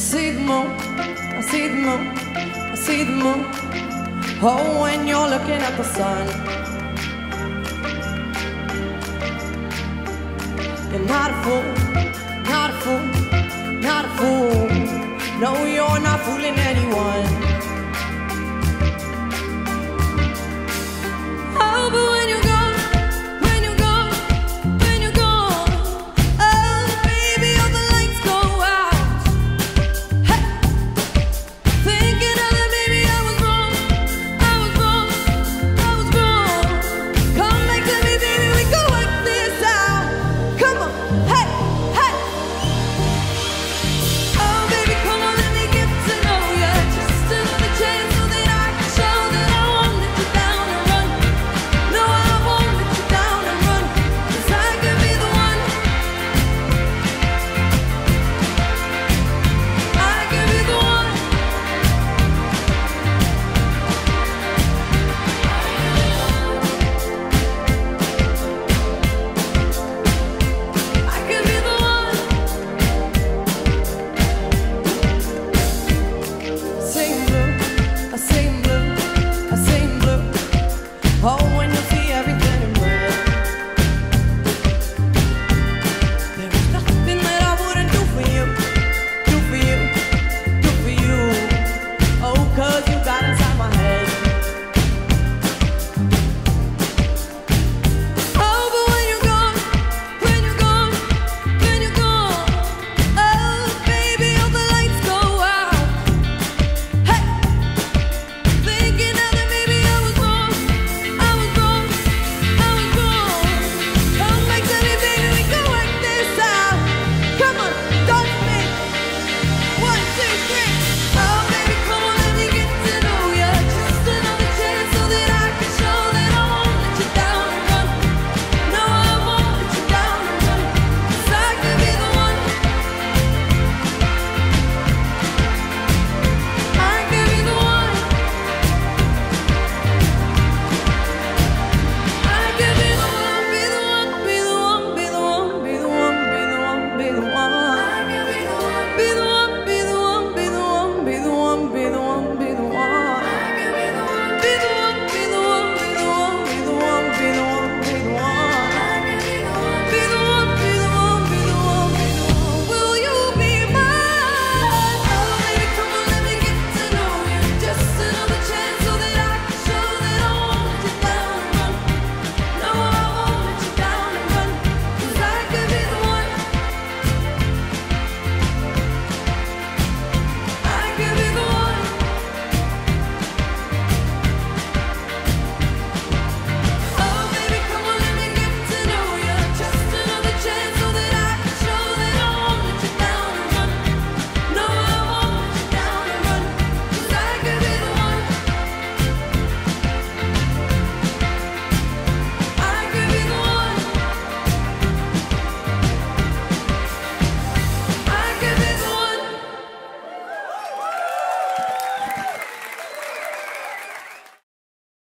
see the moon, I see the moon, I see the moon. Oh, when you're looking at the sun. You're not a fool, not a fool, not a fool. No, you're not fooling anyone.